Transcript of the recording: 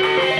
Bye.